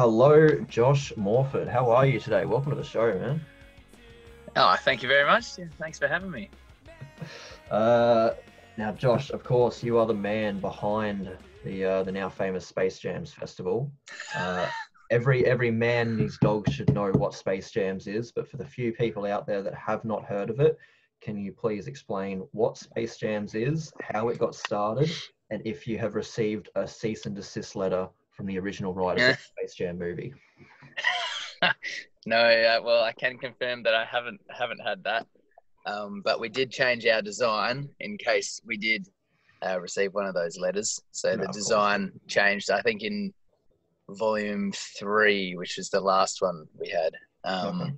Hello, Josh Morphett. How are you today? Welcome to the show, man. Oh, thank you very much. Yeah, thanks for having me. Uh, now, Josh, of course, you are the man behind the uh, the now famous Space Jams Festival. Uh, every every man and his dog should know what Space Jams is, but for the few people out there that have not heard of it, can you please explain what Space Jams is, how it got started, and if you have received a cease and desist letter from the original writers of the Space Jam movie? no, uh, well, I can confirm that I haven't haven't had that, um, but we did change our design in case we did uh, receive one of those letters. So No, the design changed. I think in volume three, which was the last one we had. Um, Okay.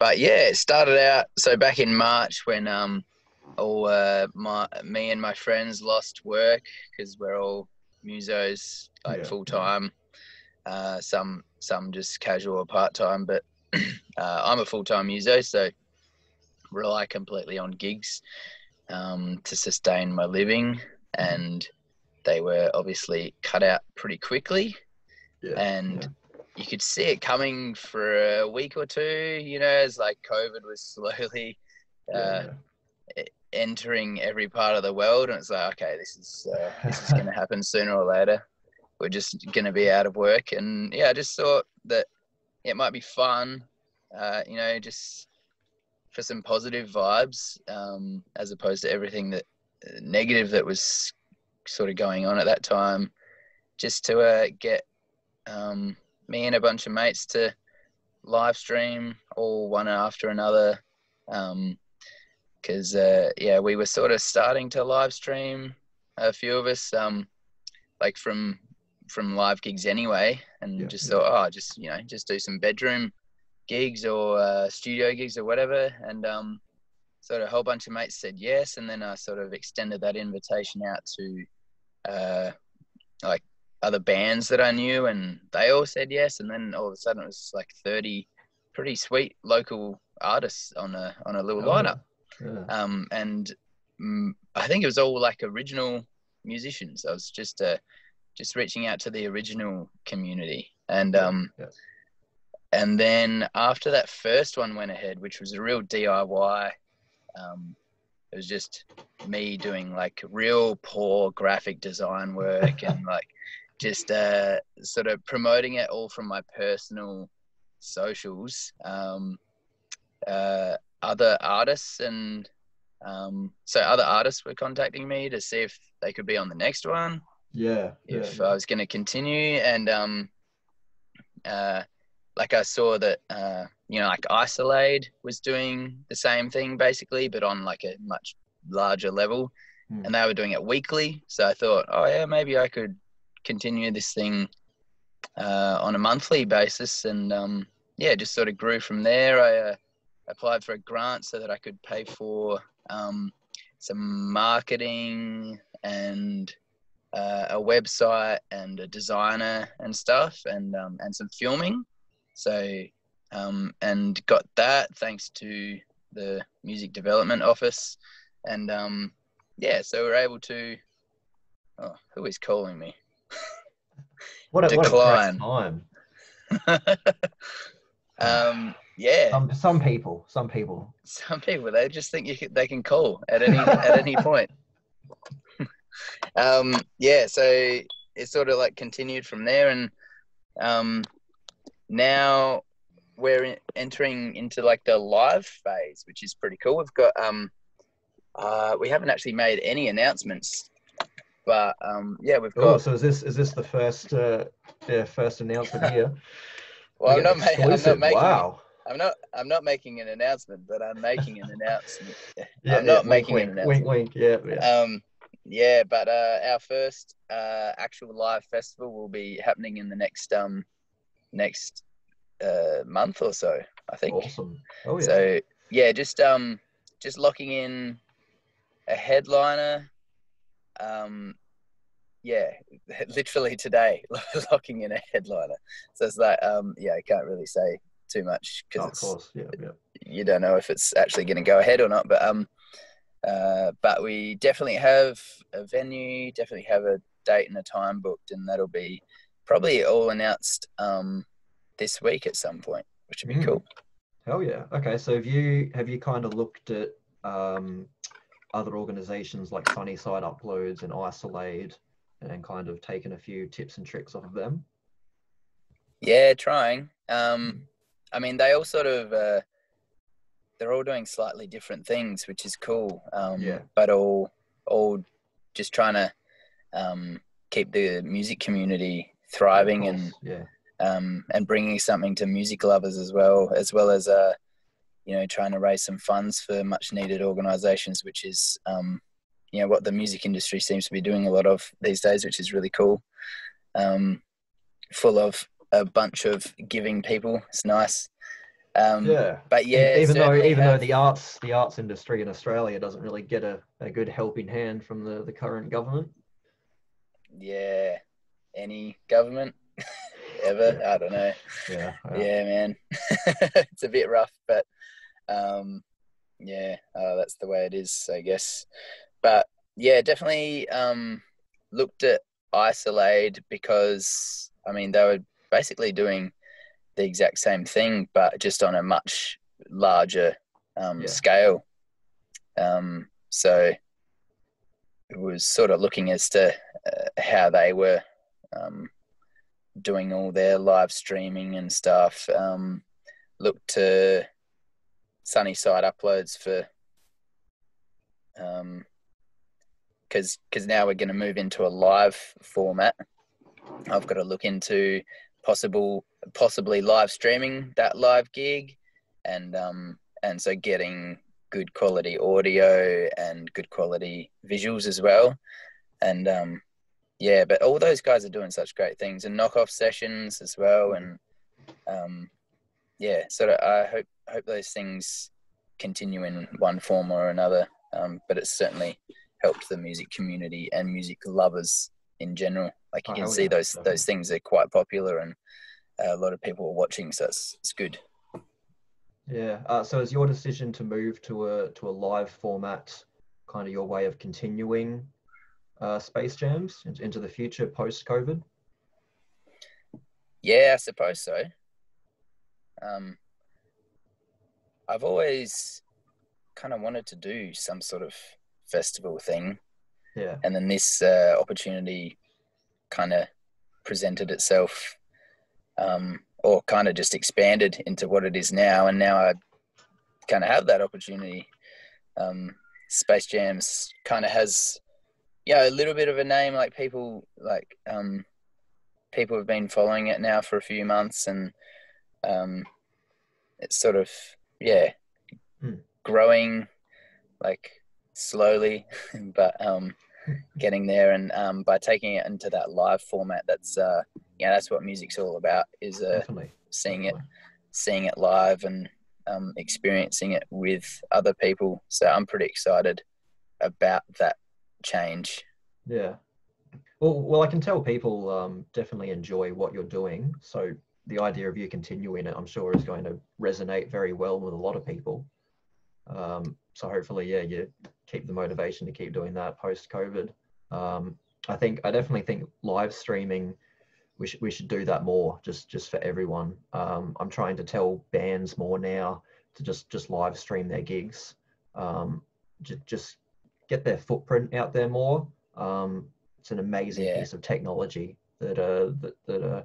But yeah, it started out so back in March when um, all uh, my me and my friends lost work because we're all musos like Yeah. full time. Uh, some some just casual or part time, but uh, I'm a full time user, so rely completely on gigs um, to sustain my living, and they were obviously cut out pretty quickly Yeah. and you could see it coming for a week or two you know as like covid was slowly uh, yeah. entering every part of the world and it's like okay this is uh, this is going to happen sooner or later we're just going to be out of work. And yeah i just thought that it might be fun uh, you know just for some positive vibes um, as opposed to everything that uh, negative that was sort of going on at that time just to uh, get um, me and a bunch of mates to live stream all one after another because uh, yeah we were sort of starting to live stream a few of us um, like from from live gigs anyway and Yeah, just yeah. thought oh just you know just do some bedroom gigs or uh, studio gigs or whatever and um, sort of a whole bunch of mates said yes and then i sort of extended that invitation out to uh, like other bands that i knew and they all said yes and then all of a sudden it was like 30 pretty sweet local artists on a on a little Oh, lineup Yeah. um, and mm, I think it was all like original musicians. I was just uh, just reaching out to the original community, and um, yeah. and then after that first one went ahead, which was a real DIY. Um, it was just me doing like real poor graphic design work and like just uh, sort of promoting it all from my personal socials. Um, uh, other artists and um, so other artists were contacting me to see if they could be on the next one Yeah. if yeah. I was going to continue and um, uh, like I saw that uh, you know like Isol-Aid was doing the same thing basically but on like a much larger level Hmm. and they were doing it weekly so I thought oh yeah maybe I could continue this thing uh, on a monthly basis and um, yeah just sort of grew from there I uh, applied for a grant so that I could pay for um, some marketing and uh, a website and a designer and stuff and um, and some filming so um, and got that thanks to the music development office and um, yeah so we're able to oh who is calling me What a, what a decline. crack time. um, yeah Some some people, some people. some people they just think you can, they can call at any at any point um yeah so it sort of like continued from there and um now we're in, entering into like the live phase which is pretty cool we've got um uh we haven't actually made any announcements but um yeah we've got. Oh, so is this is this the first uh, yeah, first announcement here? well We i'm not, ma- I'm not making Wow. i'm not i'm not making an announcement but i'm making an announcement Yeah, I'm not yeah, making wink, an wink, wink, wink. Yeah, yeah. Um, yeah, but uh, our first uh, actual live festival will be happening in the next um, next uh, month or so, I think. awesome. Oh yeah. So yeah, just um, just locking in a headliner. Um, yeah, literally today, locking in a headliner. So it's like um, yeah, I can't really say too much Oh, because of course. Yeah, yeah. you don't know if it's actually going to go ahead or not. But um, uh, but we definitely have a venue, definitely have a date and a time booked, and that'll be probably all announced um this week at some point, which would be Mm. cool. Hell yeah. Okay, so have you have you kind of looked at um, other organizations like Sunnyside Uploads and Isol-Aid and kind of taken a few tips and tricks off of them? Yeah, trying. Um, I mean, they all sort of uh, they're all doing slightly different things, which is cool. Um, Yeah. But all all just trying to um, keep the music community thriving and yeah, um, and bringing something to music lovers as well, as well as uh, you know trying to raise some funds for much needed organisations, which is um, you know what the music industry seems to be doing a lot of these days, which is really cool. Um, full of a bunch of giving people. It's nice. Um, yeah. But yeah, even though even though the arts the arts industry in Australia doesn't really get a, a good helping hand from the, the current government. yeah, any government ever, I don't know. Yeah. uh, yeah man it's a bit rough but um yeah uh, that's the way it is i guess but yeah definitely um looked at Isol-Aid because i mean they were basically doing the exact same thing but just on a much larger um Yeah. scale um so it was sort of looking as to uh, how they were um doing all their live streaming and stuff. Um, look to Sunnyside uploads for um, because because now we're going to move into a live format. I've got to look into possible possibly live streaming that live gig, and um and so getting good quality audio and good quality visuals as well, and um yeah, but all those guys are doing such great things and knockoff sessions as well, and um, yeah, sort of. I hope hope those things continue in one form or another. Um, but it's certainly helped the music community and music lovers in general. Like you Oh, can see yeah, those those things are quite popular and uh, a lot of people are watching, so it's it's good. Yeah. Uh, so is your decision to move to a to a live format kind of your way of continuing uh, Space Jams in- into the future post COVID? Yeah, I suppose so. Um, I've always kind of wanted to do some sort of festival thing, Yeah. and then this uh, opportunity kind of presented itself, um, or kind of just expanded into what it is now, and now I kind of have that opportunity. Um, Space Jams kind of has, yeah, a little bit of a name. Like people, like um, people have been following it now for a few months, and um, it's sort of yeah, Hmm. growing like slowly, but um, getting there. And um, by taking it into that live format, that's uh, yeah, that's what music's all about. Is uh, Definitely. seeing it, seeing it live, and um, experiencing it with other people. So I'm pretty excited about that change. Yeah. Well, well, I can tell people um, definitely enjoy what you're doing. So the idea of you continuing it, I'm sure, is going to resonate very well with a lot of people. Um, so hopefully, yeah, you keep the motivation to keep doing that post COVID. Um, I think I definitely think live streaming. We should we should do that more, just just for everyone. Um, I'm trying to tell bands more now to just just live stream their gigs. Um, just just get their footprint out there more. Um, it's an amazing Yeah. piece of technology that uh that that uh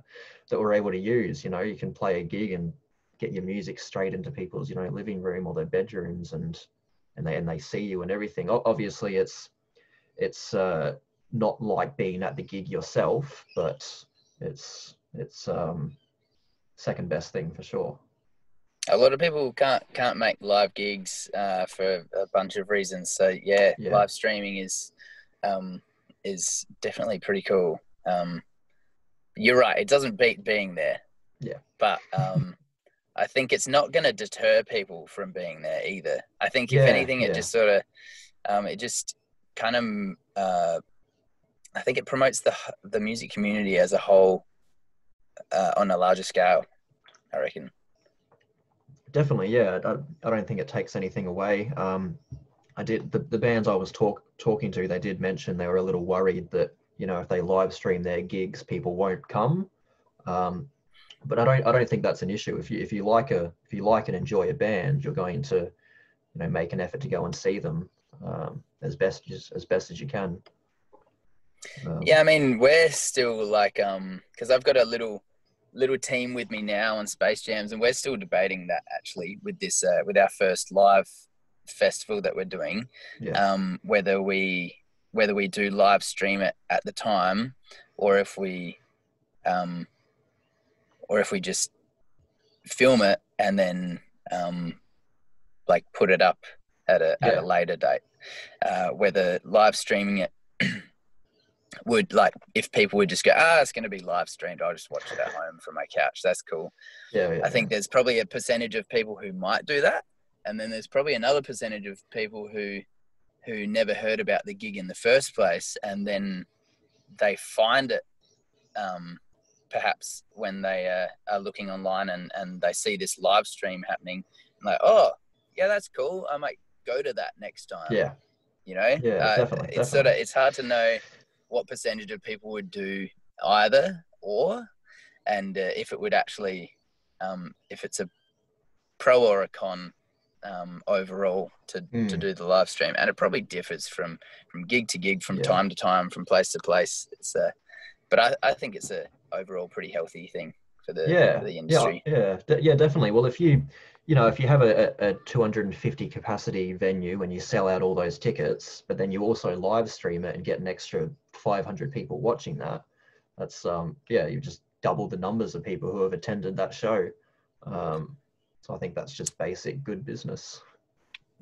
that we're able to use. You know, you can play a gig and get your music straight into people's you know living room or their bedrooms, and and they and they see you and everything. Obviously, it's it's uh, not like being at the gig yourself, but it's it's um second best thing for sure. a lot of people can't can't make live gigs uh, for a bunch of reasons. So yeah, Yeah. live streaming is um, is definitely pretty cool. Um, you're right; it doesn't beat being there. Yeah. but um, I think it's not going to deter people from being there either. I think if Yeah, anything, it yeah. just sort of um, it just kind of uh, I think it promotes the the music community as a whole uh, on a larger scale. I reckon. Definitely, yeah. I, I don't think it takes anything away. Um, I did the, the bands I was talk talking to. They did mention they were a little worried that you know if they live stream their gigs, people won't come. Um, but I don't I don't think that's an issue. If you if you like a if you like and enjoy a band, you're going to you know make an effort to go and see them um, as best as, as best as you can. Um, yeah, I mean we're still like um because I've got a little little team with me now on Space Jams, and we're still debating that actually with this uh, with our first live festival that we're doing, yeah. um, whether we whether we do live stream it at the time or if we um, or if we just film it and then um, like put it up at a yeah. at a later date. Uh, whether live streaming it would like if people would just go, ah, it's going to be live streamed. I'll just watch it at home from my couch. That's cool. Yeah, yeah I think there's probably a percentage of people who might do that, and then there's probably another percentage of people who who never heard about the gig in the first place, and then they find it um, perhaps when they uh, are looking online and, and they see this live stream happening, like, oh, yeah, that's cool. I might go to that next time. Yeah. You know, yeah, uh, definitely, it's definitely. sort of it's hard to know what percentage of people would do either or, and uh, if it would actually, um, if it's a pro or a con um, overall to, mm. to hmm. do the live stream, and it probably differs from from gig to gig, from yeah. time to time, from place to place. It's uh, but I, I think it's a overall pretty healthy thing for the yeah for the industry. Yeah, yeah, yeah, definitely. Well, if you you know if you have a, a 250 capacity venue and you sell out all those tickets, but then you also live stream it and get an extra 500 people watching that, that's um yeah you just double the numbers of people who have attended that show. Um, so I think that's just basic good business.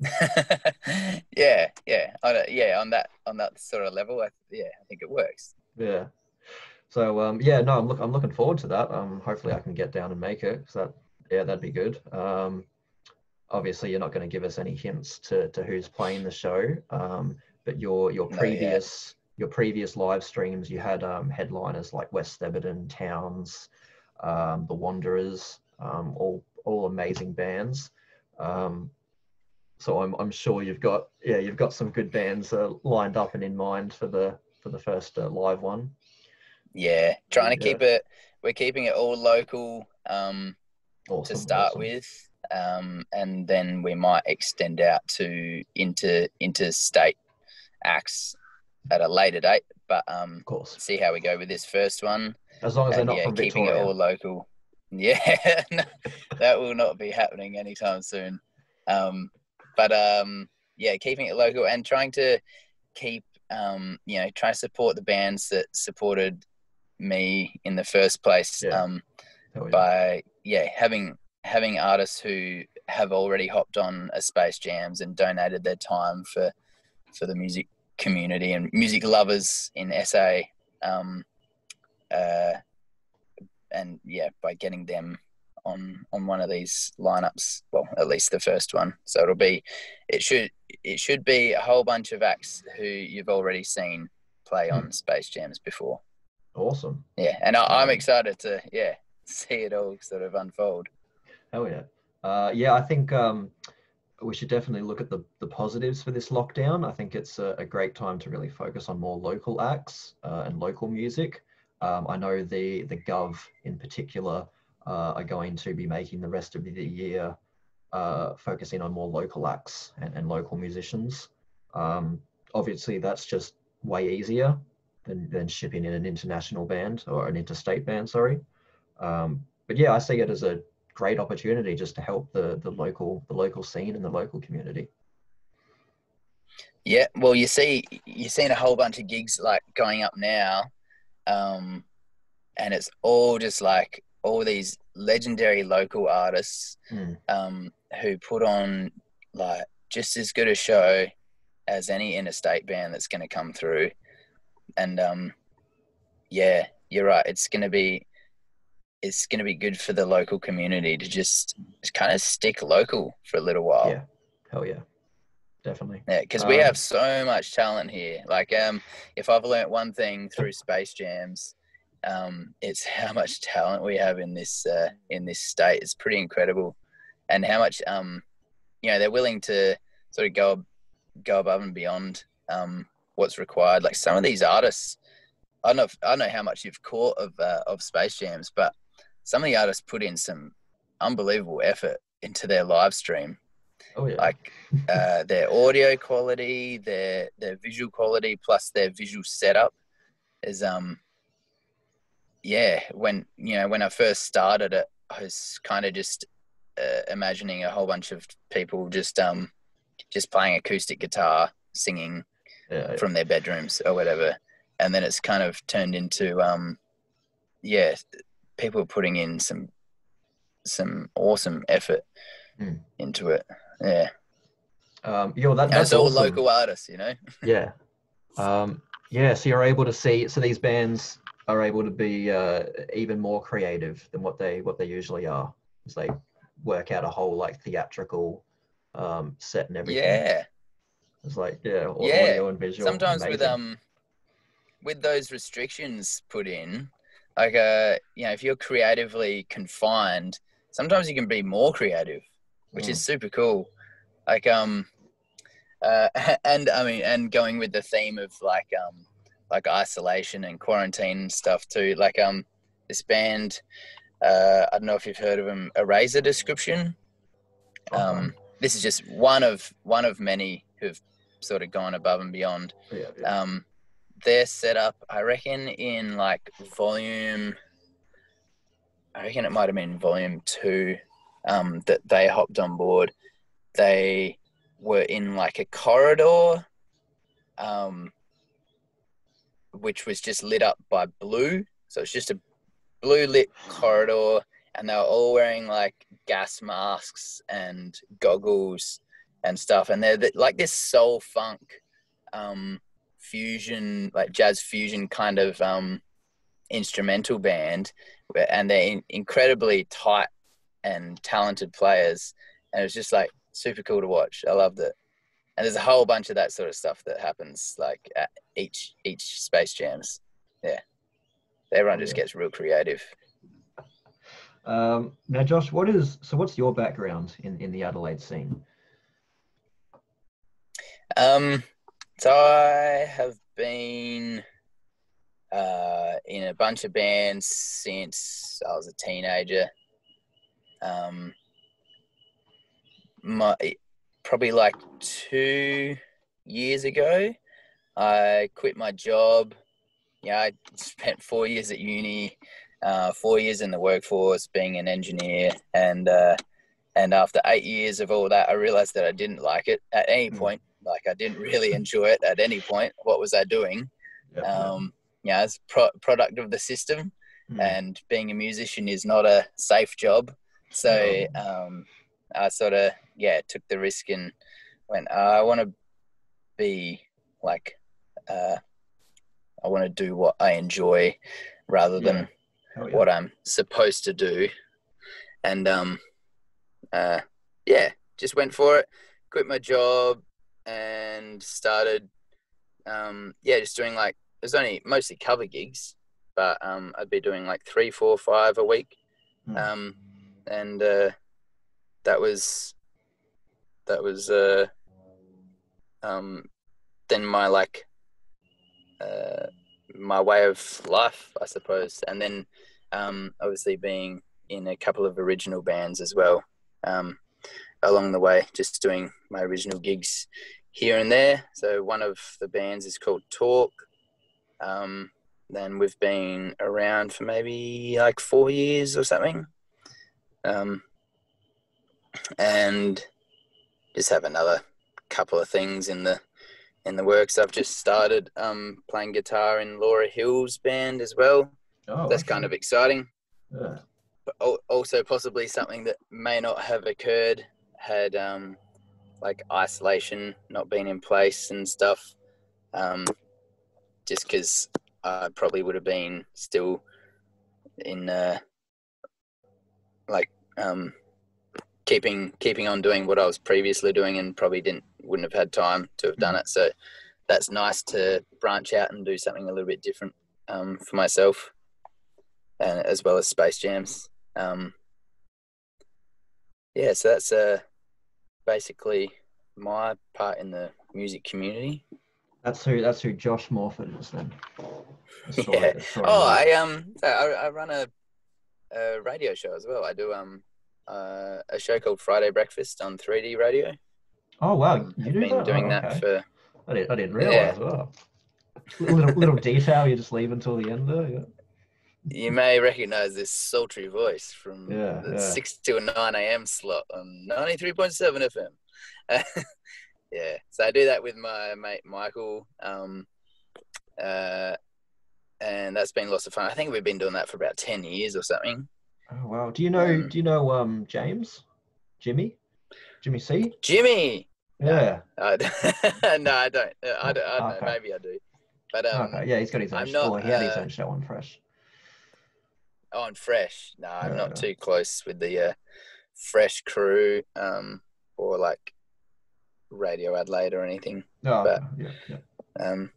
yeah, yeah, on a, yeah, on that on that sort of level, I, yeah, I think it works. Yeah. So um, yeah, no, I'm look, I'm looking forward to that. Um, hopefully I can get down and make it. So that, yeah, that'd be good. Um, obviously you're not going to give us any hints to, to who's playing the show. Um, but your your previous your previous live streams, you had um, headliners like West Thebarton, Towns, um, the Wanderers, um, all all amazing bands. Um, so I'm I'm sure you've got yeah you've got some good bands uh, lined up and in mind for the for the first uh, live one. Yeah, trying to yeah. keep it. We're keeping it all local um, awesome, to start awesome. with, um, and then we might extend out to into interstate acts at a later date. But um, of course, see how we go with this first one. As long as and, they're not yeah, from keeping Victoria. it all local. Yeah, no, that will not be happening anytime soon. Um, but um, yeah, keeping it local and trying to keep um, you know, trying to support the bands that supported me in the first place yeah. um, by yeah having having artists who have already hopped on a space jams and donated their time for for the music community and music lovers in SA um, uh, and yeah by getting them on on one of these lineups well at least the first one so it'll be it should it should be a whole bunch of acts who you've already seen play on mm. space jams before Awesome. Yeah, and I, am excited to yeah see it all sort of unfold. Hell yeah. Uh, yeah, I think um, we should definitely look at the, the positives for this lockdown. I think it's a, a great time to really focus on more local acts uh, and local music. Um, I know the the Gov in particular uh, are going to be making the rest of the year uh, focusing on more local acts and, and local musicians. Um, obviously, that's just way easier than, than shipping in an international band or an interstate band, sorry. Um, but yeah, I see it as a great opportunity just to help the, the local the local scene and the local community. Yeah, well, you see, you're seeing a whole bunch of gigs like going up now, um, and it's all just like all these legendary local artists mm. um, who put on like just as good a show as any interstate band that's going to come through and um, yeah, you're right. It's gonna be it's gonna be good for the local community to just, just kind of stick local for a little while. Yeah, hell yeah, definitely. Yeah, because um, we have so much talent here. Like, um, if I've learnt one thing through Space Jams, um, it's how much talent we have in this uh, in this state. It's pretty incredible, and how much um, you know, they're willing to sort of go go above and beyond um what's required. Like some of these artists, I don't know, if, I don't know how much you've caught of uh, of Space Jams, but some of the artists put in some unbelievable effort into their live stream Oh yeah. like uh, their audio quality, their their visual quality, plus their visual setup is um yeah. When you know when I first started it, I was kind of just uh, imagining a whole bunch of people just um just playing acoustic guitar, singing yeah, from their bedrooms or whatever, and then it's kind of turned into um yeah people putting in some some awesome effort Mm. into it. Yeah. Um, yeah, that, that's all awesome. local artists, you know. Yeah. Um, yeah, so you're able to see so these bands are able to be uh, even more creative than what they what they usually are. As they work out a whole like theatrical um, set and everything. Yeah. It's like yeah, Yeah. audio and visual. Sometimes with um with those restrictions put in, like uh you know, if you're creatively confined, sometimes you can be more creative, which Mm. is super cool. Like um uh and I mean and going with the theme of like um like isolation and quarantine and stuff too. Like um this band uh I don't know if you've heard of them, Eraser Description. Okay. Um this is just one of one of many who've sort of gone above and beyond. yeah, yeah. Um, they're set up, I reckon, in like volume. I reckon it might have been volume two um, that they hopped on board. They were in like a corridor, um, which was just lit up by blue. So it's just a blue lit corridor, and they were all wearing like gas masks and goggles and stuff. And they're th- like this soul funk um, fusion, like jazz fusion kind of um, instrumental band, and they're in- incredibly tight and talented players. And it was just like super cool to watch. I loved it. And there's a whole bunch of that sort of stuff that happens like at each each space jams. Yeah, everyone just gets real creative. Um, now, Josh, what is so? What's your background in in the Adelaide scene? Um, so I have been uh, in a bunch of bands since I was a teenager. Um, my probably like two years ago, I quit my job. Yeah, I spent four years at uni, uh, four years in the workforce, being an engineer, and uh, and after eight years of all that, I realized that I didn't like it at any Mm. point. Like I didn't really enjoy it at any point. What was I doing? Yeah, yeah. Um, yeah, as pro- product of the system, Hmm. and being a musician is not a safe job. So um, I sort of yeah took the risk and went. "Uh, I want to be like uh, I want to do what I enjoy rather than Yeah. Hell yeah. what I'm supposed to do. And um, uh, yeah, just went for it. Quit my job and started. Um, yeah, just doing like it was only mostly cover gigs, but um, I'd be doing like three, four, five a week. Hmm. Um, and uh, that was that was uh, um, then my like uh, my way of life, I suppose. And then um, obviously being in a couple of original bands as well um, along the way, just doing my original gigs here and there. So one of the bands is called Talk. Um, then we've been around for maybe like four years or something. Um, and just have another couple of things in the in the works. I've just started um, playing guitar in Laura Hill's band as well. oh, That's kind of exciting yeah. but also possibly something that may not have occurred had um, like isolation not being in place and stuff. Um, just because I probably would have been still in uh, like um, keeping keeping on doing what I was previously doing and probably didn't wouldn't have had time to have done it. So that's nice to branch out and do something a little bit different um, for myself, and as well as space jams. Um, yeah, so that's uh, basically my part in the music community. That's who. That's who Josh Morphett is then. That's Yeah. right, that's right. Oh, I um, I, I run a a radio show as well. I do um uh, a show called Friday Breakfast on 3D Radio. Oh wow, you I've do been that? doing Oh, that for I didn't, I didn't realize. Wow. Little little detail you just leave until the end there. Yeah. You may recognize this sultry voice from Yeah, the yeah. 6 to 9 a.m. slot on 93.7 FM. yeah, so I do that with my mate Michael. Um, uh, and that's been lots of fun. I think we've been doing that for about 10 years or something. Oh wow. Do you know? Um, do you know um James, Jimmy, Jimmy C? Jimmy! Yeah. Uh, no, I don't. I don't, I don't Okay. know. Maybe I do. But um, okay. Yeah, he's got his own. I'm not, well, he had his uh, own show on Fresh. On Fresh. No, I'm not too close with the uh, Fresh crew um, or like Radio Adelaide or anything. Oh, but- yeah, yeah. Um,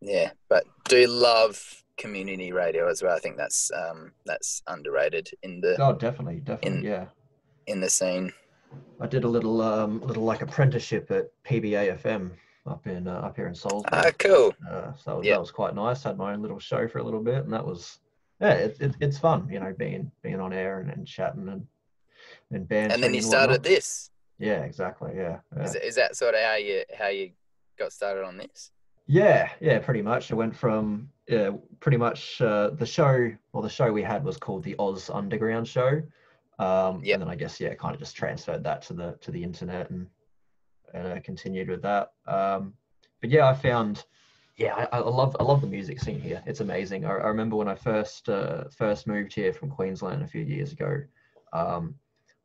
yeah, but do love community radio as well. I think that's um, that's underrated in the Oh, definitely, definitely. In- yeah. in the scene. I did a little um little like apprenticeship at PBA FM up in uh, up here in Salisbury. Ah, cool. Uh, so Yeah. that was quite nice. Had my own little show for a little bit, and that was yeah, it, it, it's fun, you know, being being on air and, and chatting and and bantering. And then you started this. Yeah, exactly. Yeah, yeah. Is, is that sort of how you how you got started on this? Yeah, yeah, pretty much. I went from yeah, pretty much uh, the show or the show we had was called the Oz Underground Show. Um, Yep. and then I guess yeah, kind of just transferred that to the to the internet and and uh, continued with that. Um, but yeah, I found yeah, I, I love I love the music scene here. It's amazing. I, I remember when I first uh, first moved here from Queensland a few years ago. Um,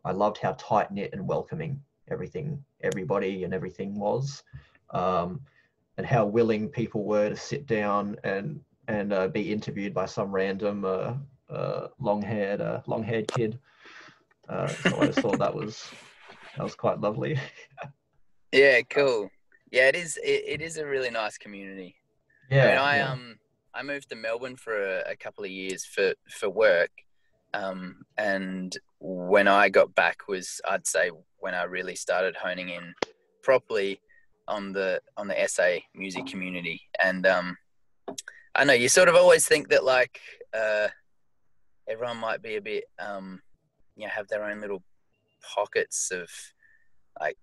I loved how tight knit and welcoming everything, everybody, and everything was. Um, and how willing people were to sit down and and uh, be interviewed by some random uh, uh, long-haired uh, long-haired kid. Uh, so I just thought that was that was quite lovely. Yeah, cool. Yeah, it is. It, it is a really nice community. Yeah, I, mean, I yeah. um I moved to Melbourne for a, a couple of years for for work, um, and when I got back was I'd say when I really started honing in properly on the on the SA music community, and um, I know you sort of always think that like uh, everyone might be a bit um, you know have their own little pockets of like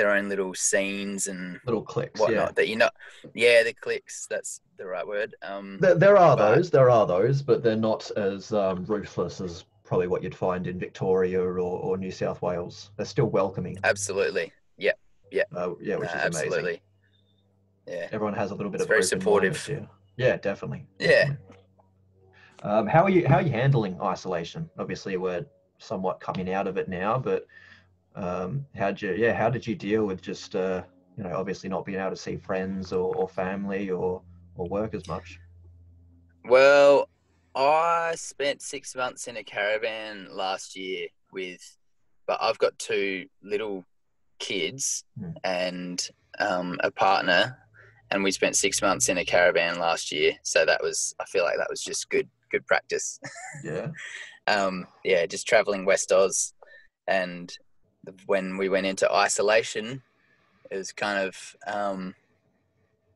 their own little scenes and little clicks. whatnot Yeah, that you know yeah the clicks that's the right word um there, there are but- those. There are those, but they're not as um, ruthless as probably what you'd find in Victoria or, or New South Wales. They're still welcoming. absolutely Uh, yeah, which no, is amazing. absolutely yeah Everyone has a little bit It's of very supportive. here. Yeah, definitely. Yeah. definitely. Um, how are you? How are you handling isolation? Obviously, we're somewhat coming out of it now, but um, how'd you? Yeah, how did you deal with just uh, you know obviously not being able to see friends or, or family or or work as much? well i spent six months in a caravan last year with but i've got two little kids Hmm. and um, a partner and we spent six months in a caravan last year so that was i feel like that was just good good practice Yeah. um, yeah, just traveling West Oz, and when we went into isolation, it was kind of um,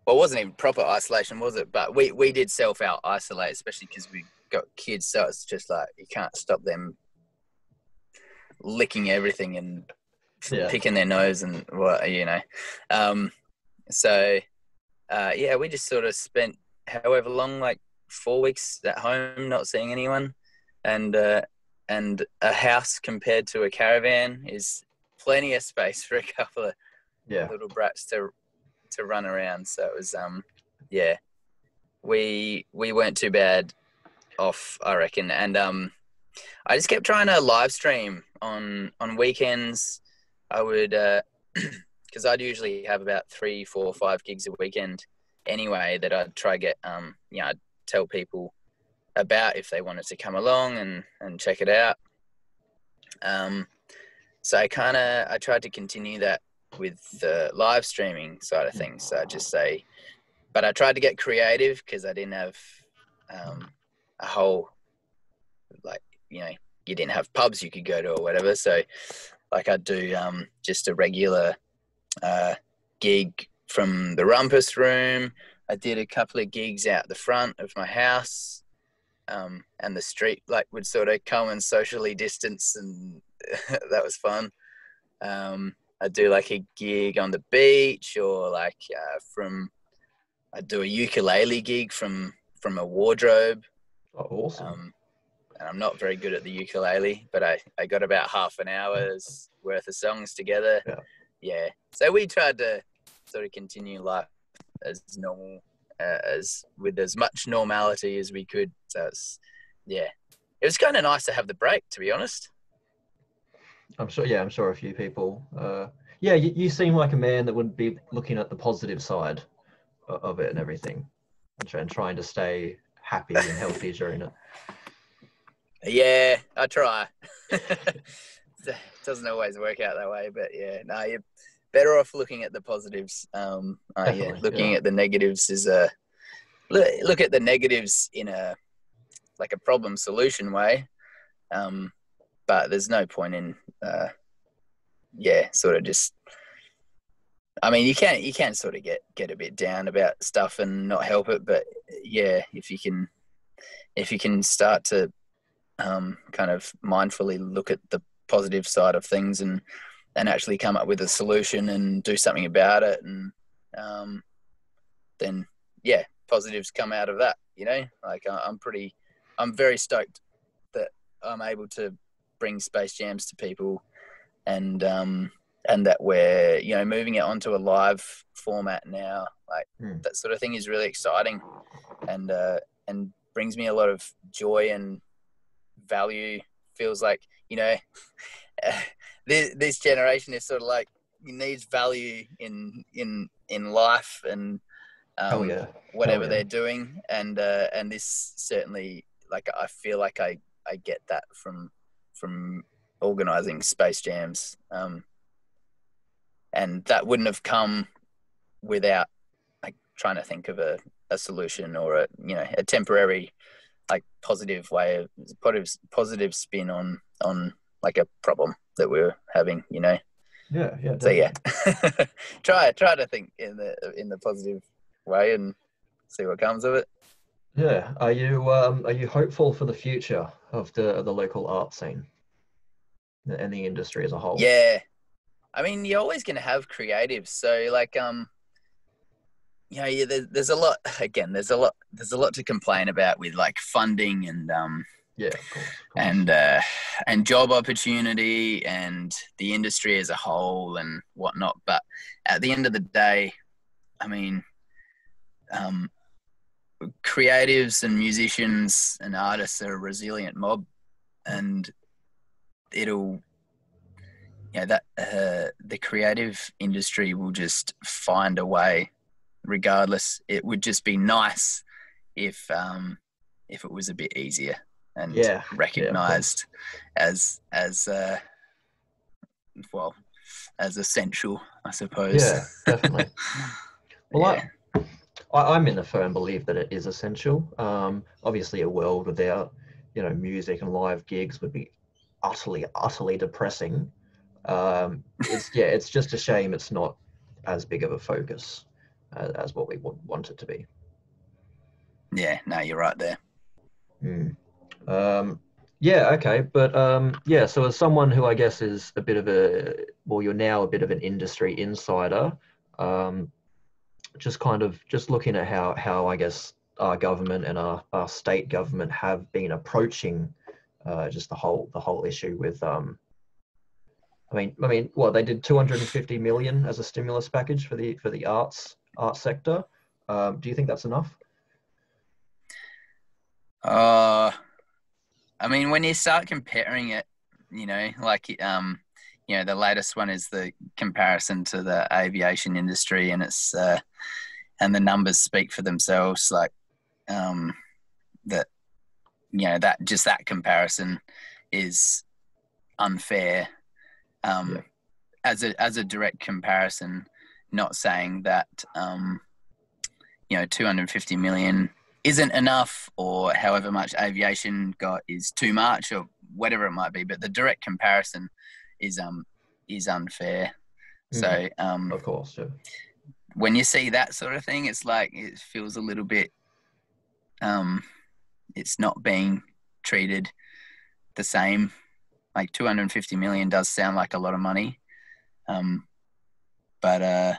well, it wasn't even proper isolation, was it? But we we did self out isolate, especially because we got kids, so it's just like you can't stop them licking everything and Yeah. picking their nose and what you know. Um, so uh, yeah, we just sort of spent however long, like four weeks at home, not seeing anyone, and uh, and a house compared to a caravan is plenty of space for a couple of Yeah. little brats to to run around. So it was um yeah, we we weren't too bad off, I reckon, and um I just kept trying to live stream on on weekends. I would because I'd usually have about three, four, five gigs a weekend anyway that I'd try get um you know I'd tell people about if they wanted to come along and and check it out. Um, so I kind of I tried to continue that with the live streaming side of things. So I just say, but I tried to get creative because I didn't have um, a whole like you know you didn't have pubs you could go to or whatever. So like I'd do um, just a regular uh, gig from the rumpus room. I did a couple of gigs out the front of my house. Um, and the street like would sort of come and socially distance, and that was fun. Um, I'd do like a gig on the beach, or like uh, from I'd do a ukulele gig from from a wardrobe. Oh, awesome. Um, and I'm not very good at the ukulele, but I, I got about half an hour's worth of songs together. Yeah. yeah. So we tried to sort of continue life as normal, as with as much normality as we could. So it's, yeah, it was kind of nice to have the break, to be honest. I'm sure. Yeah, I'm sure a few people. Uh, yeah, you, you seem like a man that would be looking at the positive side of it and everything, and, and trying to stay happy and healthy during it. Yeah, I try. Doesn't always work out that way, but yeah, no, you're better off looking at the positives. Um, uh, yeah, looking yeah. at the negatives is a look, look at the negatives in a like a problem solution way. Um, but there's no point in uh, yeah, sort of just. I mean, you can you can sort of get get a bit down about stuff and not help it, but yeah, if you can if you can start to um, kind of mindfully look at the positive side of things and and actually come up with a solution and do something about it. And um, then yeah positives come out of that you know? Like i'm pretty i'm very stoked that i'm able to bring space jams to people and um and that we're you know moving it onto a live format now. Like Hmm. that sort of thing is really exciting and uh and brings me a lot of joy and value. Feels like you know this, this generation is sort of like needs value in in in life and um, Oh yeah. whatever yeah. they're doing and uh, and this certainly like I feel like I I get that from from organizing space jams um, and that wouldn't have come without like trying to think of a, a solution or a you know a temporary like positive way of positive positive spin on on like a problem that we're having you know Yeah, yeah. so yeah definitely. try try to think in the in the positive way and see what comes of it Yeah. Are you um are you hopeful for the future of the of the local art scene and the industry as a whole? yeah i mean you're always going to have creatives so like um you know yeah, there's, there's a lot again there's a lot there's a lot to complain about with like funding and um Yeah, of course. of course. and uh, and job opportunity and the industry as a whole and whatnot. But at the end of the day, I mean, um, creatives and musicians and artists are a resilient mob, and it'll yeah that uh, the creative industry will just find a way regardless it would just be nice if um if it was a bit easier and Yeah, recognized as as uh well as essential i suppose Yeah, definitely. Well, yeah. I, I'm in the firm belief that it is essential. Um, obviously, a world without, you know, music and live gigs would be utterly, utterly depressing. Um, it's yeah, it's just a shame it's not as big of a focus as, as what we would want it to be. yeah no you're right there Hmm. Um, yeah, okay, but um, yeah. So as someone who I guess is a bit of a well, you're now a bit of an industry insider. Um, just kind of just looking at how how I guess our government and our, our state government have been approaching uh, just the whole the whole issue with um. I mean, I mean, what they did 250 million as a stimulus package for the for the arts art sector. Um, do you think that's enough? Uh, I mean, when you start comparing it, you know, like um, you know, the latest one is the comparison to the aviation industry, and it's uh, and the numbers speak for themselves. Like, um, that you know that just that comparison is unfair. Um, Yeah. as a as a direct comparison, not saying that um, you know, 250 million isn't enough or however much aviation got is too much or whatever it might be but the direct comparison is um is unfair so um Of course, yeah. when you see that sort of thing it's like it feels a little bit um it's not being treated the same. Like 250 million does sound like a lot of money, um, but uh,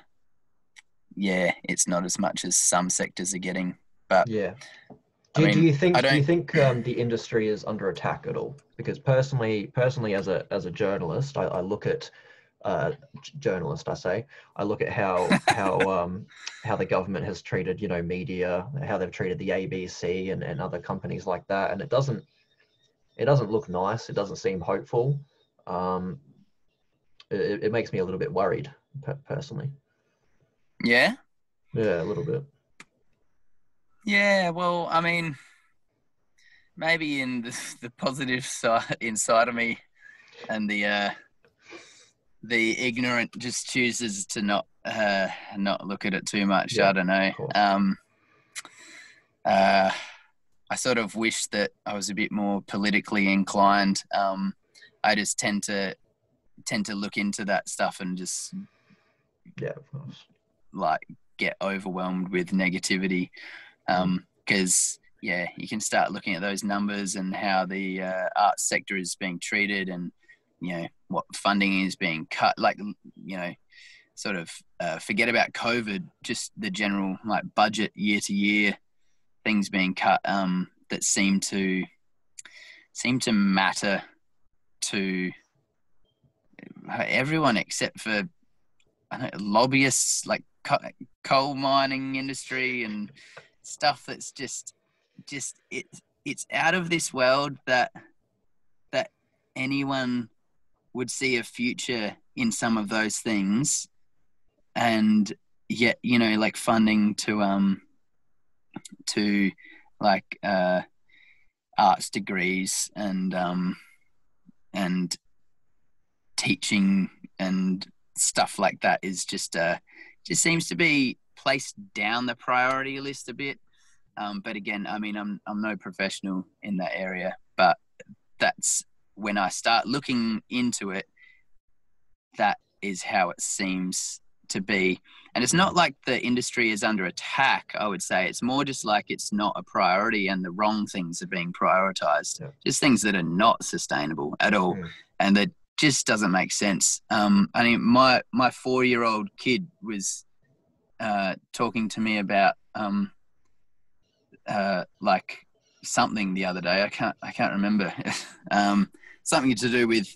yeah, it's not as much as some sectors are getting. But Yeah. I Do, mean, do you think do you think um, the industry is under attack at all? Because personally, personally as a as a journalist, I, I look at uh, journalist, I say, I look at how how um, how the government has treated you know media, how they've treated the ABC and, and other companies like that, and it doesn't it doesn't look nice. It doesn't seem hopeful. Um, it, it makes me a little bit worried personally. yeah, Yeah, a little bit. Yeah, well, I mean, maybe in the, the positive side inside of me, and the uh, the ignorant just chooses to not uh, not look at it too much. Yeah, I don't know. Um, uh, I sort of wish that I was a bit more politically inclined. Um, I just tend to tend to look into that stuff and just Yeah, like get overwhelmed with negativity because yeah you can start looking at those numbers and how the uh, arts sector is being treated and you know what funding is being cut like you know sort of uh, forget about covid just the general like budget year to year things being cut um, that seem to seem to matter to everyone except for know, lobbyists like co- coal mining industry and stuff that's just just it it's out of this world that that anyone would see a future in some of those things. And yet you know like funding to um to like uh arts degrees and um and teaching and stuff like that is just uh just seems to be placed down the priority list a bit. Um, but again i mean i'm i'm no professional in that area but that's when i start looking into it that is how it seems to be. And it's not like the industry is under attack i would say. It's more just like it's not a priority and the wrong things are being prioritized. Yeah. just things that are not sustainable at all Mm. and that just doesn't make sense. Um, i mean my my four year old kid was uh, talking to me about um, uh, like something the other day. I can't I can't remember. um, something to do with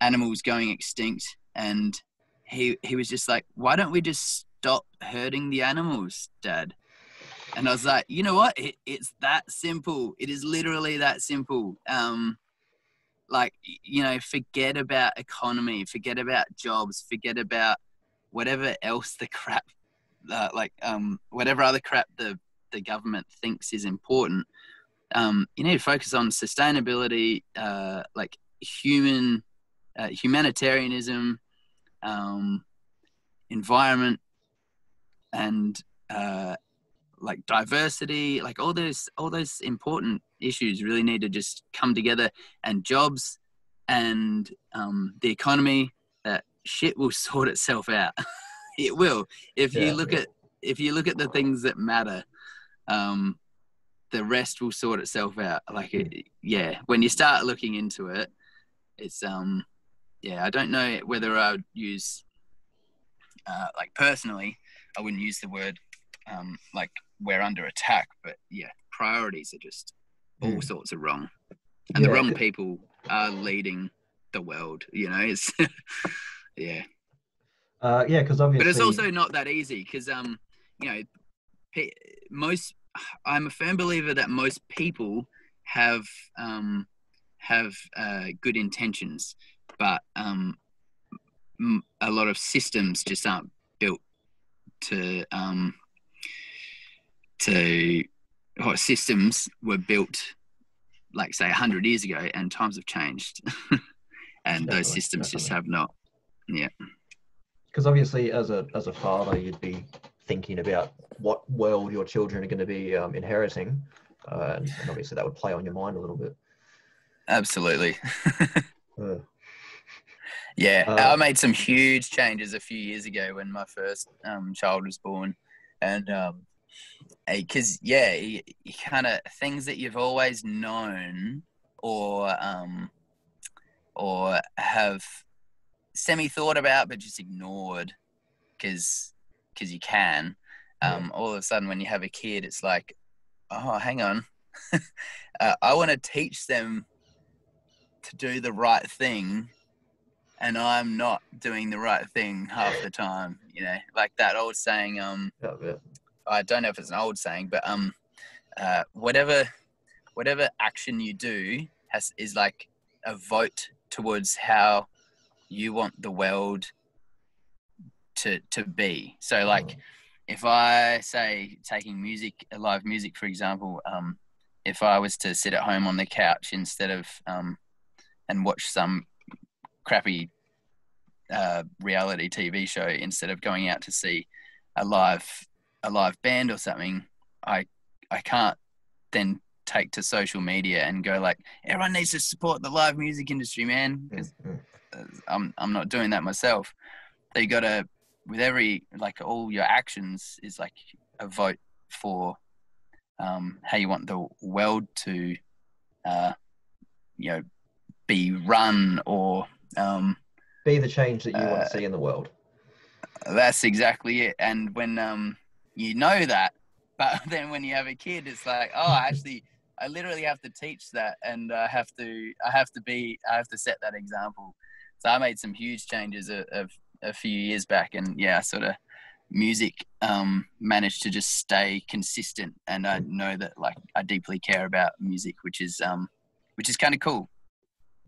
animals going extinct, and he he was just like, "Why don't we just stop hurting the animals, Dad?" And I was like, "You know what? It, it's that simple. It is literally that simple." Um, like you know, forget about economy, forget about jobs, forget about whatever else the crap, uh, like um, whatever other crap the the government thinks is important. Um, you need to focus on sustainability, uh, like human uh, humanitarianism, um, environment, and uh, like diversity. Like all those all those important issues really need to just come together. And jobs and um, the economy, that shit will sort itself out. it will. If Yeah, you look yeah. at if you look at the things that matter um the rest will sort itself out. Like it, yeah when you start looking into it it's um yeah i don't know whether i would use uh like personally i wouldn't use the word um like we're under attack but yeah priorities are just all Mm. sorts of wrong. And the wrong people are leading the world you know? It's yeah Uh, yeah, because obviously. but it's also not that easy because um you know pe- most i'm a firm believer that most people have um have uh, good intentions but um m- a lot of systems just aren't built to um to or systems were built like say 100 years ago and times have changed and those Definitely, systems just have not because obviously as a as a father you'd be thinking about what world your children are going to be um, inheriting uh, and, and obviously that would play on your mind a little bit. Absolutely. Uh, Yeah, Uh, I made some huge changes a few years ago when my first um, child was born, and um, because yeah, you, you kind of things that you've always known or um or have semi thought about but just ignored because because you can. Um, All of a sudden, when you have a kid, it's like, oh, hang on, uh, I want to teach them to do the right thing and I'm not doing the right thing half the time. You know, like that old saying. Um, Yeah, yeah. I don't know if it's an old saying, but um, uh, whatever whatever action you do has is like a vote towards how you want the world to to be. So like, if I say taking music, live music, for example, um, if I was to sit at home on the couch instead of um, and watch some crappy uh, reality TV show instead of going out to see a live a live band or something, I I can't then take to social media and go like everyone needs to support the live music industry, man. 'cause, Mm, uh, I'm I'm not doing that myself. So you got to with every like all your actions is like a vote for um, how you want the world to uh, you know be run or um, Be the change that you want Uh, to see in the world. That's exactly it. And when um you know that, but then when you have a kid, it's like, oh, actually, I literally have to teach that, and I have to, I have to be, I have to set that example. So I made some huge changes of, of a few years back, and yeah, sort of music um managed to just stay consistent, and I know that like I deeply care about music, which is um which is kind of cool.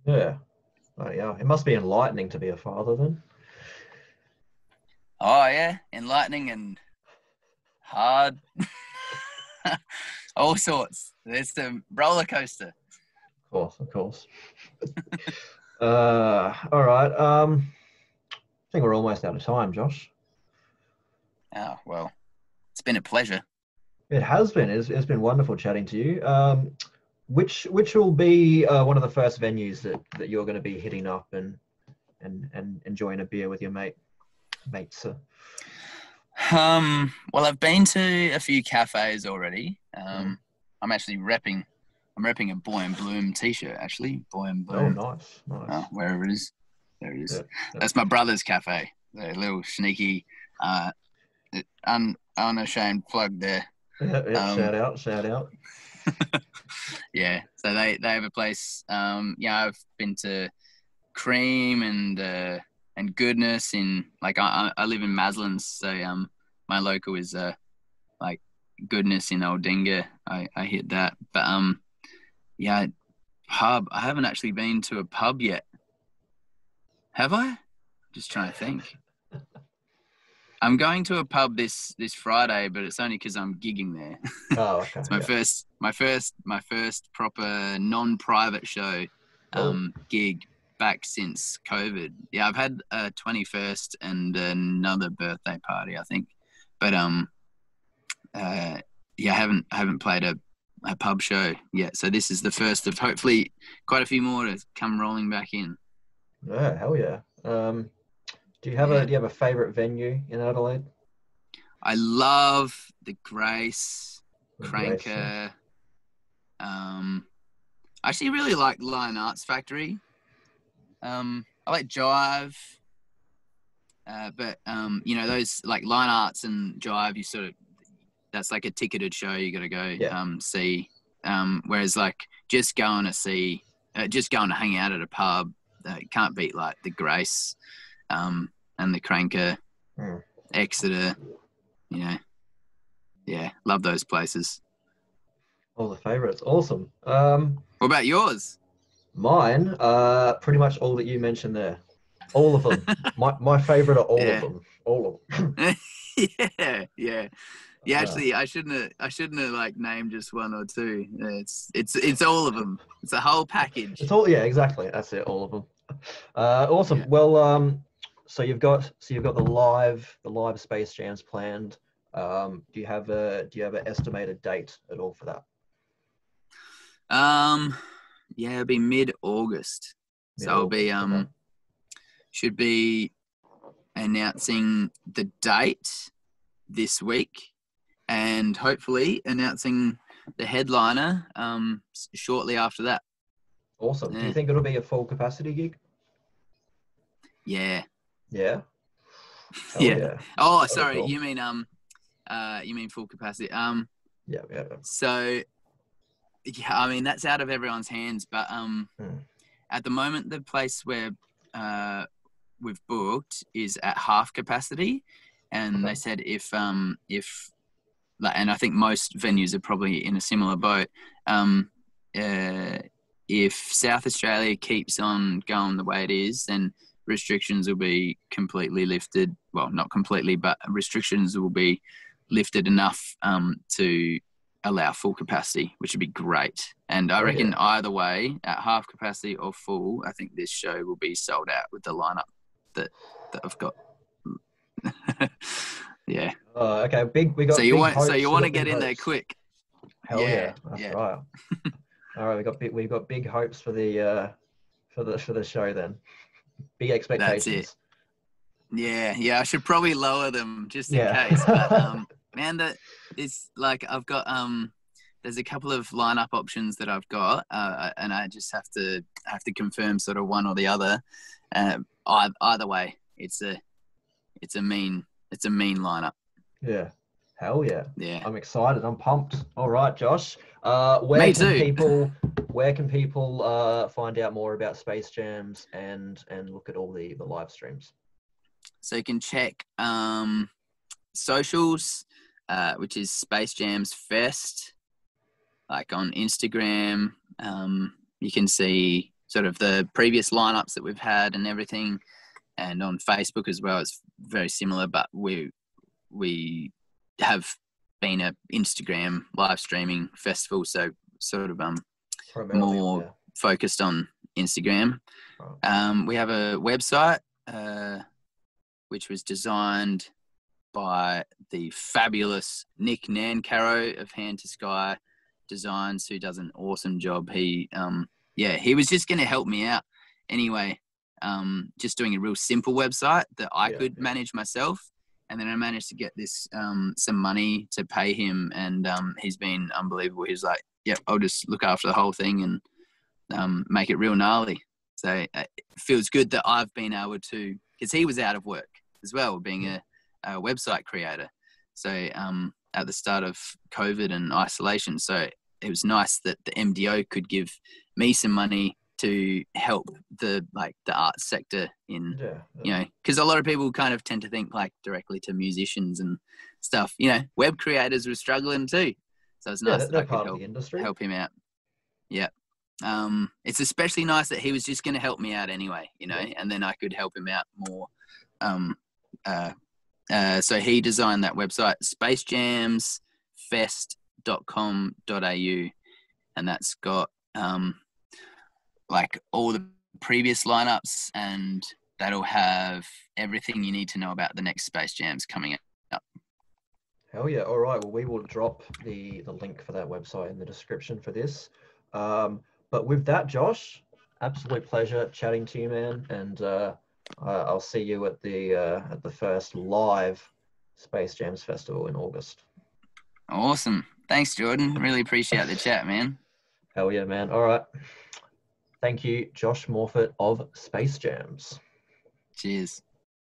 Yeah. Oh, yeah. It must be enlightening to be a father then. Oh yeah, enlightening and hard. All sorts. It's the roller coaster. Of course, of course. uh, all right. Um, I think we're almost out of time, Josh. Oh well, it's been a pleasure. It has been. It's, it's been wonderful chatting to you. Um, which which will be uh, one of the first venues that, that you're going to be hitting up and and and enjoying a beer with your mate mates? Uh, Um, well, I've been to a few cafes already. Um, I'm actually repping. I'm repping a Boy and Bloom T-shirt. Actually, Boy and oh, Bloom. nice, nice. Oh, wherever it is, there it is. Yeah, yeah. That's my brother's cafe. The little sneaky, uh, un, unashamed plug there. Yeah, yeah, Um, shout out, shout out. yeah so they they have a place um yeah i've been to cream and uh and goodness in like i i live in maslins so um my local is uh like goodness in Aldinga i i hit that but um yeah pub i haven't actually been to a pub yet have i just trying to think i'm going to a pub this this friday but it's only because i'm gigging there Oh, okay. it's my yeah. first, my first, my first proper non-private show Cool. um, gig back since COVID. Yeah, I've had a twenty-first and another birthday party, I think, but um, uh, yeah, I haven't, I haven't played a, a pub show yet. So this is the first of hopefully quite a few more to come rolling back in. Yeah, hell yeah. Um, do you have Yeah. a do you have a favorite venue in Adelaide? I love the Grace. The Grace, Cranker. Um, I actually really like Lion Arts Factory. Um, I like Jive. Uh, but um, you know those like Lion Arts and Jive, you sort of that's like a ticketed show. You got to go Yeah. um, see. Um, whereas like just going to see, uh, just going to hang out at a pub, uh, can't beat like the Grace, um, and the Cranker, Mm. Exeter. You know, yeah, love those places. All the favorites. Awesome. Um, What about yours? mine, uh, pretty much all that you mentioned there. All of them. my my favorite are all Yeah. of them. All of them. yeah, yeah. Yeah, actually, I shouldn't have. I shouldn't have like named just one or two. It's it's it's all of them. It's a whole package. It's all yeah, exactly. That's it. All of them. Uh, awesome. Yeah. Well, um, so you've got so you've got the live the live space jams planned. Um, do you have a do you have an estimated date at all for that? Um, yeah, it'll be mid August. So I'll be um, okay. should be announcing the date this week, and hopefully announcing the headliner um, shortly after that. Awesome. Yeah. Do you think it'll be a full capacity gig? Yeah. Yeah. Hell Yeah. yeah. Oh, sorry. cool. You mean um, uh, you mean full capacity? Um, Yeah. Yeah. so yeah, I mean that's out of everyone's hands, but um, Hmm. at the moment the place where uh we've booked is at half capacity, and Okay. they said if um if and I think most venues are probably in a similar boat. Um, uh, if South Australia keeps on going the way it is, then restrictions will be completely lifted. Well, not completely, but restrictions will be lifted enough um, to allow full capacity, which would be great. And I Oh, reckon yeah. either way, at half capacity or full, I think this show will be sold out with the lineup that that I've got. yeah. Uh, okay. Big. We got. So you want so you want to get in there quick. Hell yeah, Yeah, that's yeah. right. All right, we got big, we've got big hopes for the uh, for the for the show then. Big expectations. That's it. Yeah, yeah. I should probably lower them just in Yeah. case. But um, man, that it's like I've got um, there's a couple of lineup options that I've got, uh, and I just have to have to confirm sort of one or the other. Uh, either, either way, it's a it's a mean it's a mean lineup. Yeah. Hell yeah. Yeah. I'm excited. I'm pumped. All right, Josh. Uh, where Me can too. people where can people uh, find out more about Space Jams and and look at all the the live streams? So you can check um, socials, uh, which is Space Jams Fest, like on Instagram. Um, you can see sort of the previous lineups that we've had and everything, and on Facebook as well. It's very similar, but we we have been a Instagram live streaming festival, so sort of um Primarily, More- yeah. focused on Instagram. Right. Um, we have a website uh, which was designed by the fabulous Nick Nancaro of Hand to Sky Designs, who does an awesome job. He, um, yeah, he was just going to help me out anyway, um, just doing a real simple website that I Yeah, could yeah. manage myself. And then I managed to get this um, some money to pay him, and um, he's been unbelievable. He's like, "Yep, I'll just look after the whole thing and um, make it real gnarly." So uh, it feels good that I've been able to, because he was out of work as well, being a, a website creator. So um, at the start of COVID and isolation, so it was nice that the MDO could give me some money to help the like the arts sector in Yeah. you know because a lot of people kind of tend to think like directly to musicians and stuff you know web creators were struggling too so it's nice they're, that i could help industry. help him out. Yeah. Um, it's especially nice that he was just going to help me out anyway, you know, and then I could help him out more. Um, uh, uh, so he designed that website, spacejamsfest.com.au, and that's got um, like all the previous lineups, and that'll have everything you need to know about the next Space Jams coming up. Hell yeah! All right. Well, we will drop the the link for that website in the description for this. Um, but with that, Josh, absolute pleasure chatting to you, man. And uh, I- I'll see you at the uh, at the first live Space Jams Festival in August. Awesome. Thanks, Jordan. Really appreciate the chat, man. Hell yeah, man! All right. Thank you, Josh Morphett of Space Jams. Cheers.